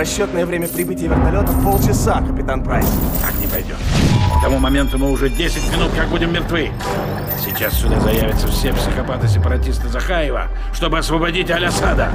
Расчетное время прибытия вертолета полчаса, капитан Прайс. Так не пойдет. К тому моменту мы уже 10 минут как будем мертвы. Сейчас сюда заявятся все психопаты-сепаратисты Захаева, чтобы освободить Алясада.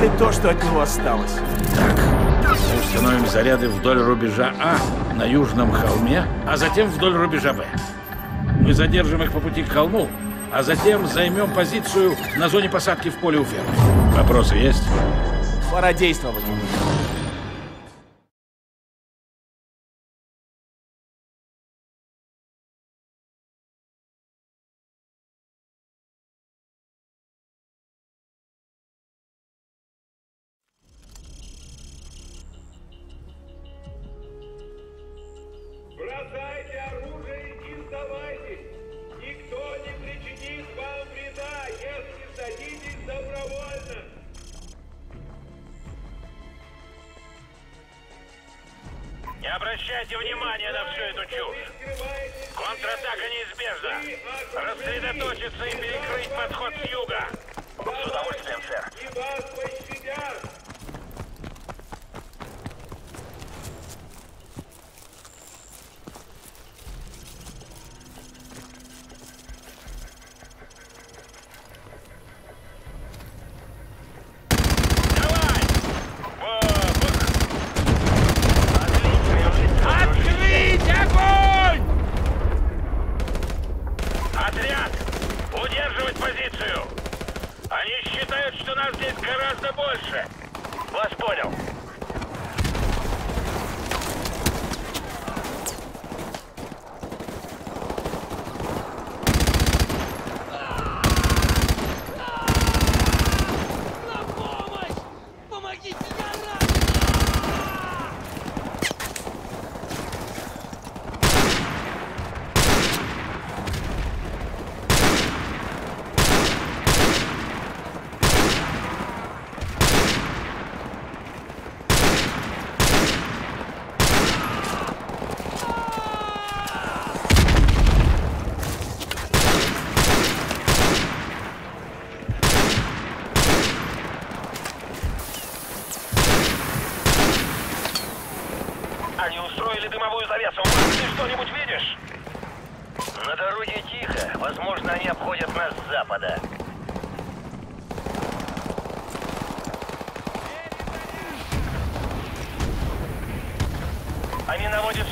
Или то, что от него осталось. Так, мы установим заряды вдоль рубежа А на южном холме, а затем вдоль рубежа Б. Мы задержим их по пути к холму, а затем займем позицию на зоне посадки в поле у фермы. Вопросы есть? Пора действовать. Бросайте оружие и сдавайтесь! Никто не причинит вам вреда, если сдадитесь добровольно! Не обращайте внимания на всю эту чушь. Контратака неизбежна. Рассредоточиться и перекрыть подход с юга. С удовольствием, сэр.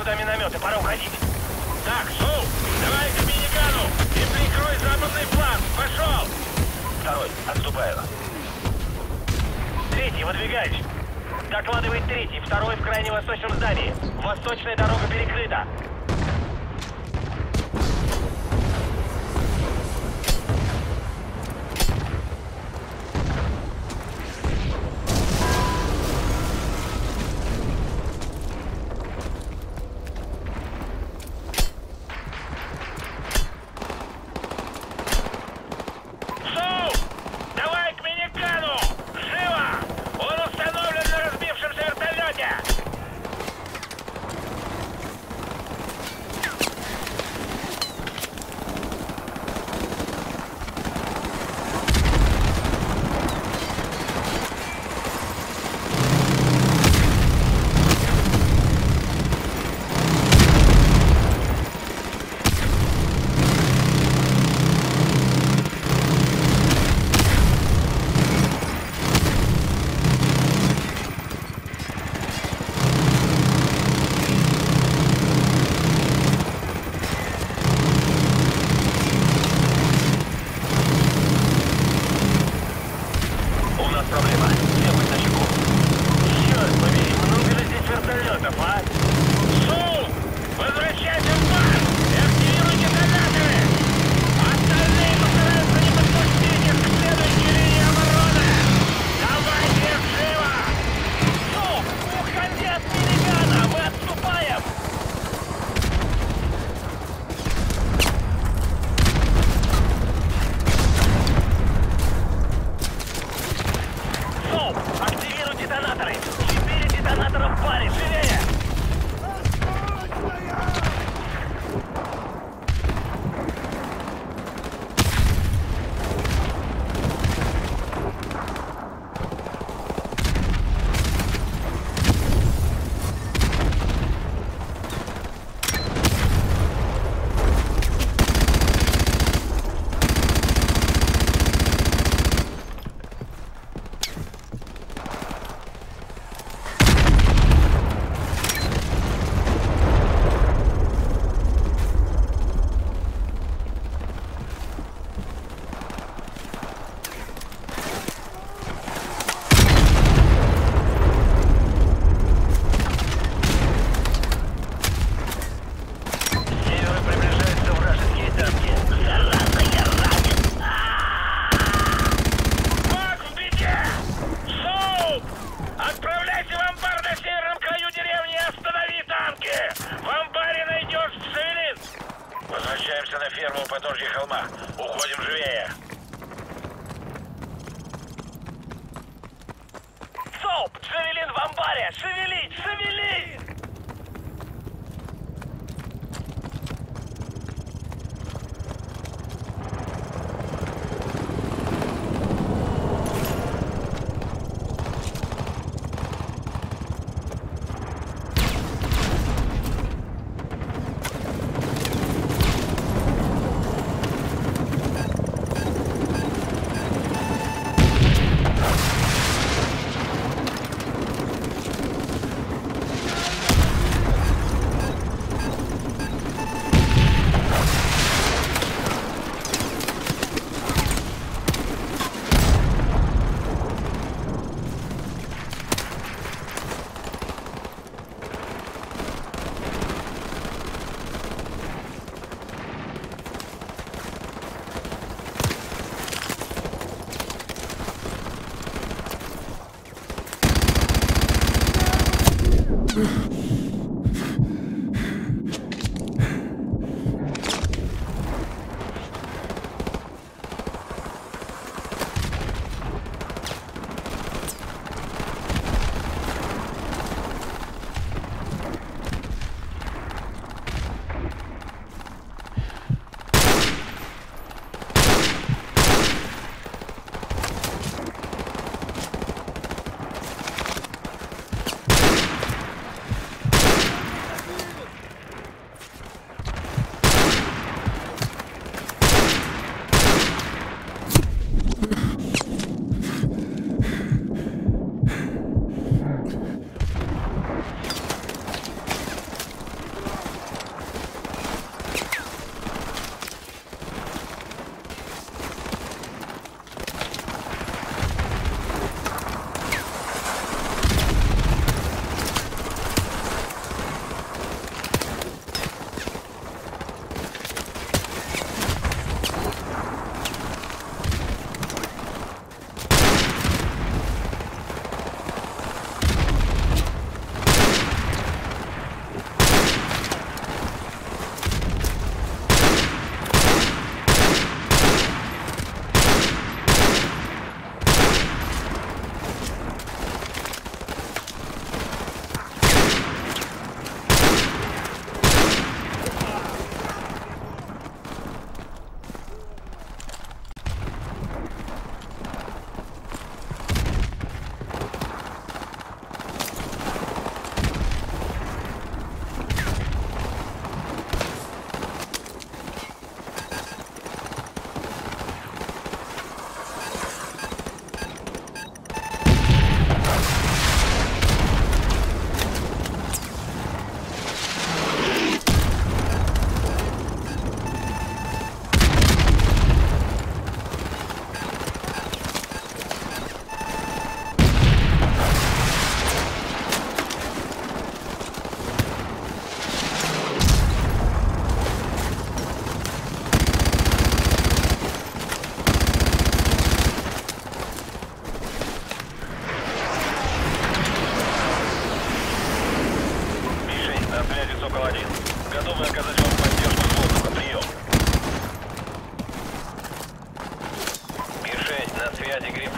Сюда минометы. Пора уходить. Так, Соу, давай к минигану и прикрой западный фланг. Пошел! Второй. Отступаю. Третий, выдвигаюсь. Докладывает третий, второй в крайне восточном здании. Восточная дорога перекрыта. Соуп! Шевелин в амбаре! Шевелить! Шевелить!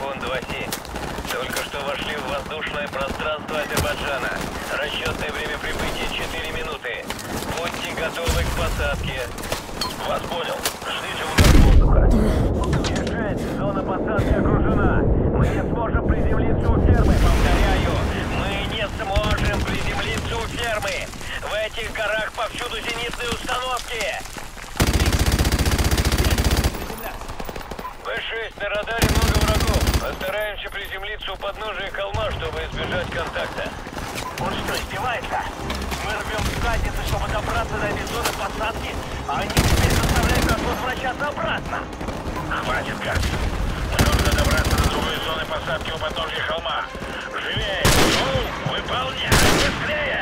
Гурбон-27. Только что вошли в воздушное пространство Азербайджана. Расчетное время прибытия 4 минуты. Будьте готовы к посадке. Вас понял. Ждите у удар воздуха. Держать, зона посадки окружена. Мы не сможем приземлиться у фермы, повторяю. Мы не сможем приземлиться у фермы. В этих горах повсюду зенитные установки. В6 на радаре много врагов. Постараемся приземлиться у подножия холма, чтобы избежать контакта. Он что, издевается? Мы рвем задницы, чтобы добраться до зоны посадки, а они теперь заставляют нас возвращаться обратно. Хватит, Гарс. Нужно добраться до другой зоны посадки у подножия холма. Живее! Ну, выполняй! Быстрее!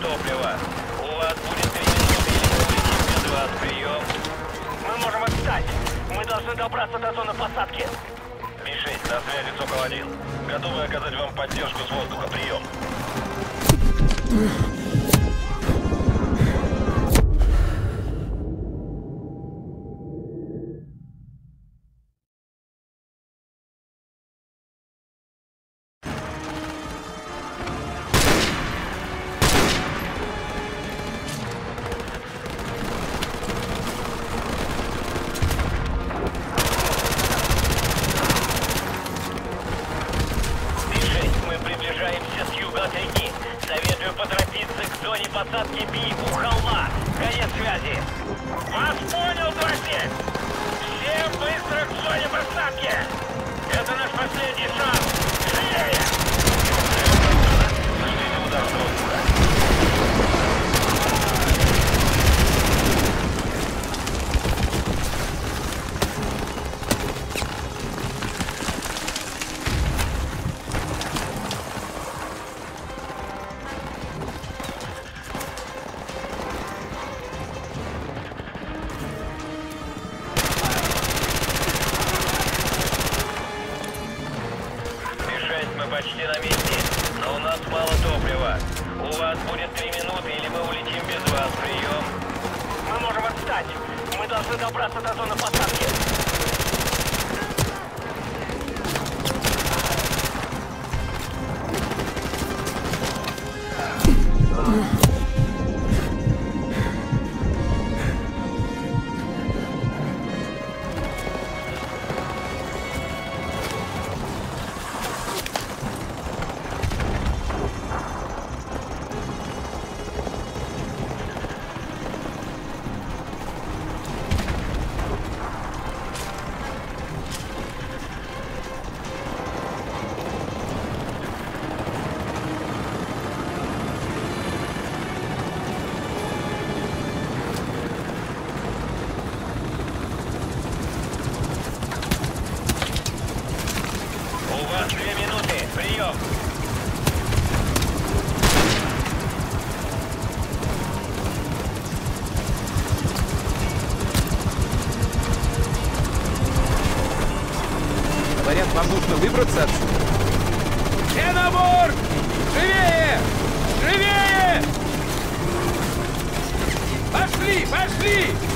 топлива. У вас будет три минуты, если улетим без вас. Прием. Мы можем отстать. Мы должны добраться до зоны посадки. Би-6, на связи Сокол-1. Готовы оказать вам поддержку с воздуха. Прием. Нас мало топлива. У вас будет три минуты, или мы улетим без вас. Прием. Мы можем отстать. Мы должны добраться до зоны посадки. Пошли, пошли!